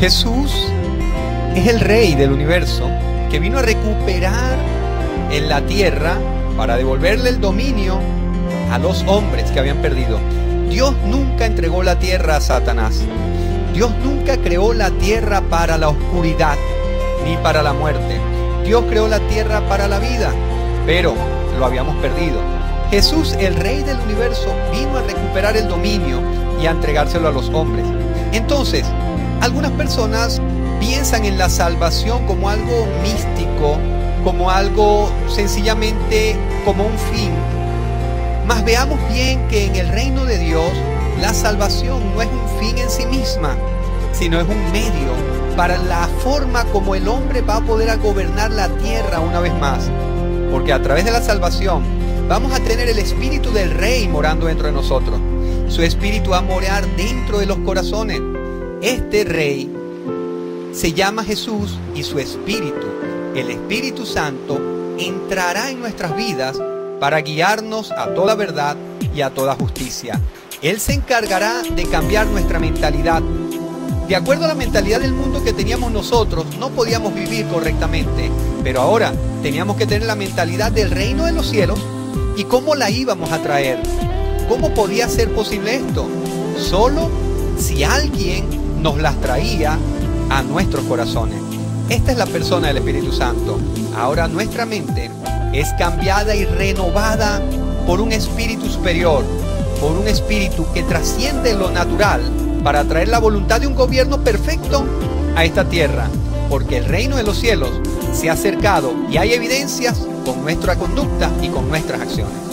Jesús es el rey del universo que vino a recuperar en la tierra para devolverle el dominio a los hombres que habían perdido. Dios nunca entregó la tierra a Satanás. Dios nunca creó la tierra para la oscuridad ni para la muerte. Dios creó la tierra para la vida, pero lo habíamos perdido. Jesús, el rey del universo, vino a recuperar el dominio y a entregárselo a los hombres. Entonces, algunas personas piensan en la salvación como algo místico, como algo sencillamente como un fin. Mas veamos bien que en el reino de Dios la salvación no es un fin en sí misma, sino es un medio para la forma como el hombre va a poder gobernar la tierra una vez más. Porque a través de la salvación vamos a tener el espíritu del rey morando dentro de nosotros. Su espíritu va a morar dentro de los corazones. Este rey se llama Jesús y su espíritu, el Espíritu Santo, entrará en nuestras vidas para guiarnos a toda verdad y a toda justicia. Él se encargará de cambiar nuestra mentalidad. De acuerdo a la mentalidad del mundo que teníamos nosotros, no podíamos vivir correctamente, pero ahora teníamos que tener la mentalidad del reino de los cielos y cómo la íbamos a traer. ¿Cómo podía ser posible esto? Solo si alguien nos las traía a nuestros corazones. Esta es la persona del Espíritu Santo. Ahora nuestra mente es cambiada y renovada por un espíritu superior, por un espíritu que trasciende lo natural para traer la voluntad de un gobierno perfecto a esta tierra, porque el reino de los cielos se ha acercado y hay evidencias con nuestra conducta y con nuestras acciones.